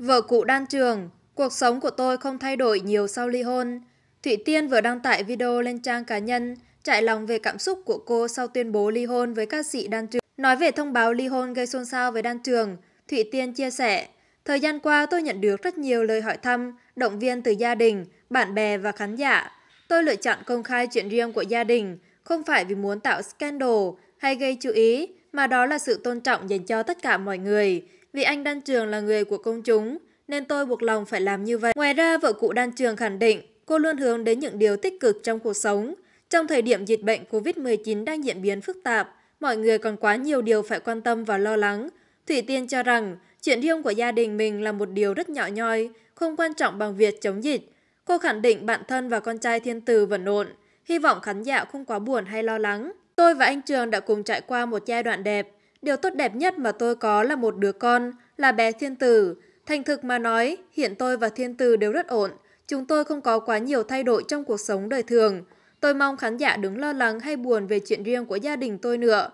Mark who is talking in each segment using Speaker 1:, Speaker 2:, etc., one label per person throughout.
Speaker 1: Vợ cụ đan trường, cuộc sống của tôi không thay đổi nhiều sau ly hôn. Thủy Tiên vừa đăng tải video lên trang cá nhân, trải lòng về cảm xúc của cô sau tuyên bố ly hôn với ca sĩ đan trường. Nói về thông báo ly hôn gây xôn xao với đan trường, Thủy Tiên chia sẻ, Thời gian qua tôi nhận được rất nhiều lời hỏi thăm, động viên từ gia đình, bạn bè và khán giả. Tôi lựa chọn công khai chuyện riêng của gia đình, không phải vì muốn tạo scandal hay gây chú ý, mà đó là sự tôn trọng dành cho tất cả mọi người. Vì anh Đan Trường là người của công chúng, nên tôi buộc lòng phải làm như vậy. Ngoài ra, vợ cụ Đan Trường khẳng định cô luôn hướng đến những điều tích cực trong cuộc sống. Trong thời điểm dịch bệnh COVID-19 đang diễn biến phức tạp, mọi người còn quá nhiều điều phải quan tâm và lo lắng. Thủy Tiên cho rằng chuyện riêng của gia đình mình là một điều rất nhỏ nhoi, không quan trọng bằng việc chống dịch. Cô khẳng định bản thân và con trai thiên tử vẫn ổn, hy vọng khán giả không quá buồn hay lo lắng. Tôi và anh Trường đã cùng trải qua một giai đoạn đẹp. Điều tốt đẹp nhất mà tôi có là một đứa con, là bé Thiên Tử. Thành thực mà nói, hiện tôi và Thiên Tử đều rất ổn. Chúng tôi không có quá nhiều thay đổi trong cuộc sống đời thường. Tôi mong khán giả đừng lo lắng hay buồn về chuyện riêng của gia đình tôi nữa.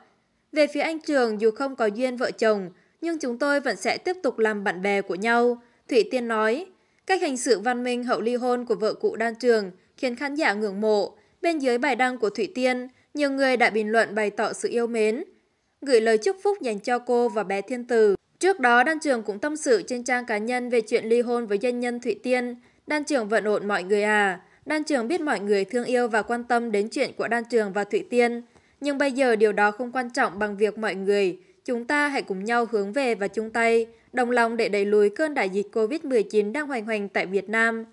Speaker 1: Về phía anh Trường, dù không có duyên vợ chồng, nhưng chúng tôi vẫn sẽ tiếp tục làm bạn bè của nhau. Thủy Tiên nói, cách hành xử văn minh hậu ly hôn của vợ cụ Đan Trường khiến khán giả ngưỡng mộ. Bên dưới bài đăng của Thủy Tiên, nhiều người đã bình luận bày tỏ sự yêu mến, gửi lời chúc phúc dành cho cô và bé Thiên Từ. Trước đó, Đan Trường cũng tâm sự trên trang cá nhân về chuyện ly hôn với doanh nhân Thụy Tiên. Đan Trường vận ổn mọi người à. Đan Trường biết mọi người thương yêu và quan tâm đến chuyện của Đan Trường và Thụy Tiên. Nhưng bây giờ điều đó không quan trọng bằng việc mọi người. Chúng ta hãy cùng nhau hướng về và chung tay, đồng lòng để đẩy lùi cơn đại dịch Covid-19 đang hoành hành tại Việt Nam.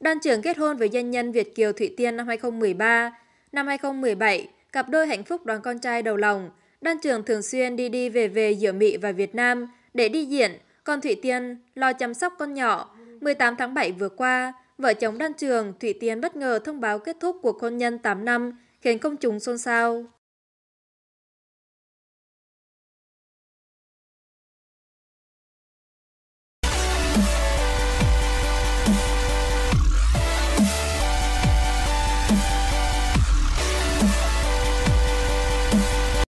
Speaker 1: Đan Trường kết hôn với doanh nhân Việt Kiều Thụy Tiên năm 2013. Năm 2017, cặp đôi hạnh phúc đón con trai đầu lòng. Đan Trường thường xuyên đi đi về về giữa Mỹ và Việt Nam để đi diễn, còn Thủy Tiên lo chăm sóc con nhỏ. 18 tháng 7 vừa qua, vợ chồng Đan Trường, Thủy Tiên bất ngờ thông báo kết thúc cuộc hôn nhân 8 năm, khiến công chúng xôn xao.